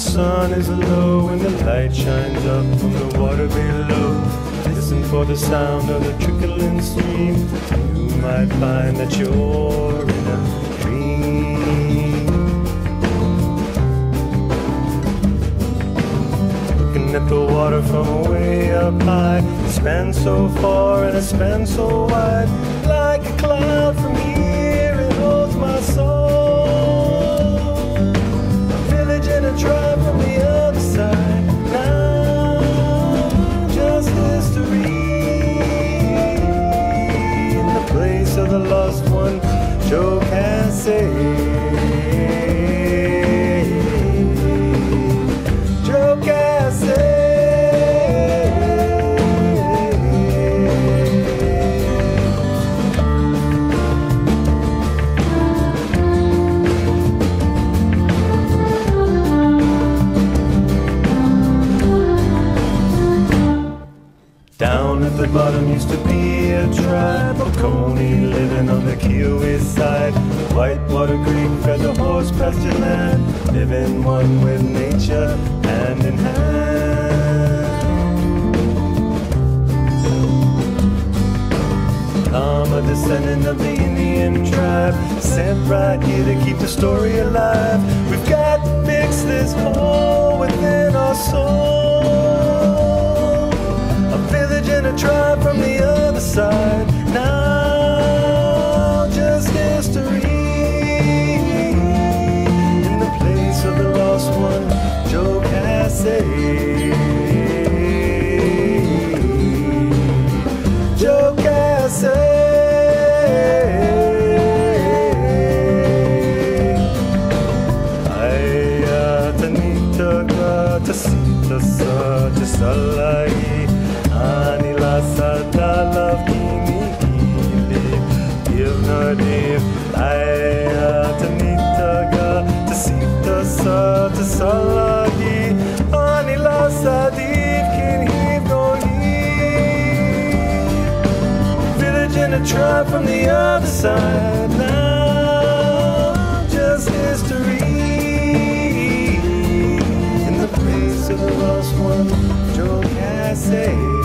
sun is low and the light shines up from the water below. Listen for the sound of the trickling stream. You might find that you're in a dream. Looking at the water from way up high. It so far and it spans so wide. Like a cloud from here, At the bottom used to be a tribe of Oconee living on the Keowee side. Whitewater Creek fed the horse pasture land, living one with nature, hand in hand. I'm a descendant of the Indian tribe, sent right here to keep the story alive. We've got to fix this hole within our soul. Cassidy. And from the other side. Now just history. In the place of the lost one Jocassee